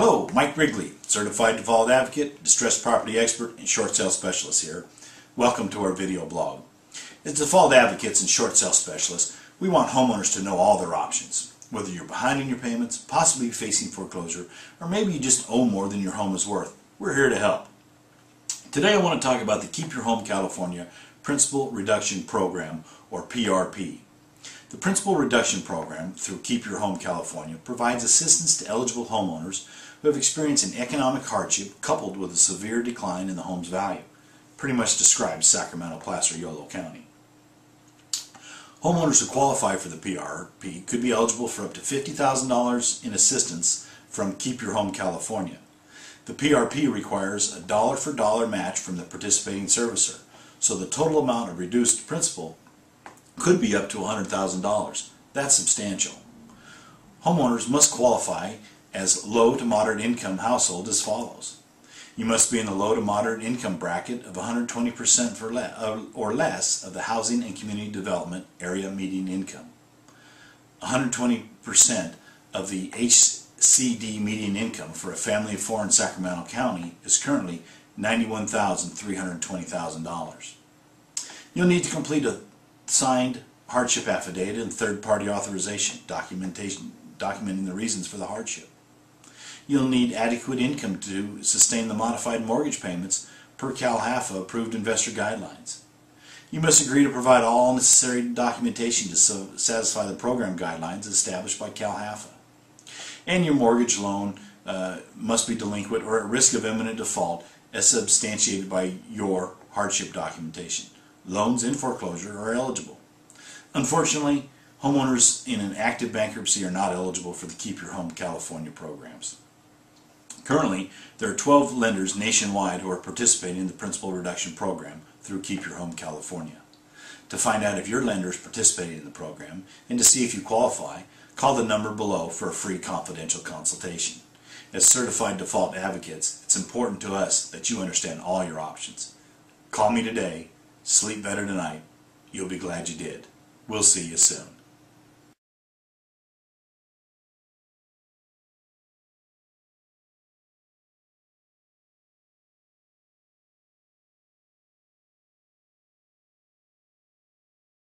Hello, Mike Rigley, Certified Default Advocate, Distressed Property Expert, and Short Sale Specialist here. Welcome to our video blog. As default advocates and short sale specialists, we want homeowners to know all their options. Whether you're behind in your payments, possibly facing foreclosure, or maybe you just owe more than your home is worth, we're here to help. Today I want to talk about the Keep Your Home California Principal Reduction Program, or PRP. The Principal Reduction Program through Keep Your Home California provides assistance to eligible homeowners who have experienced an economic hardship coupled with a severe decline in the home's value. Pretty much describes Sacramento, Placer, Yolo County. Homeowners who qualify for the PRP could be eligible for up to $50,000 in assistance from Keep Your Home California. The PRP requires a dollar for dollar match from the participating servicer, so the total amount of reduced principal could be up to $100,000. That's substantial. Homeowners must qualify as low to moderate income household as follows. You must be in the low to moderate income bracket of 120% for le uh, or less of the Housing and Community Development Area Median Income. 120% of the HCD median income for a family of four in Sacramento County is currently $91,320,000. You'll need to complete a signed hardship affidavit and third-party authorization documentation documenting the reasons for the hardship. You'll need adequate income to sustain the modified mortgage payments per CalHFA approved investor guidelines. You must agree to provide all necessary documentation to satisfy the program guidelines established by CalHFA. And your mortgage loan uh, must be delinquent or at risk of imminent default as substantiated by your hardship documentation loans in foreclosure are eligible. Unfortunately, homeowners in an active bankruptcy are not eligible for the Keep Your Home California programs. Currently, there are 12 lenders nationwide who are participating in the Principal Reduction Program through Keep Your Home California. To find out if your lender is participating in the program and to see if you qualify, call the number below for a free confidential consultation. As certified default advocates, it's important to us that you understand all your options. Call me today Sleep better tonight. You'll be glad you did. We'll see you soon.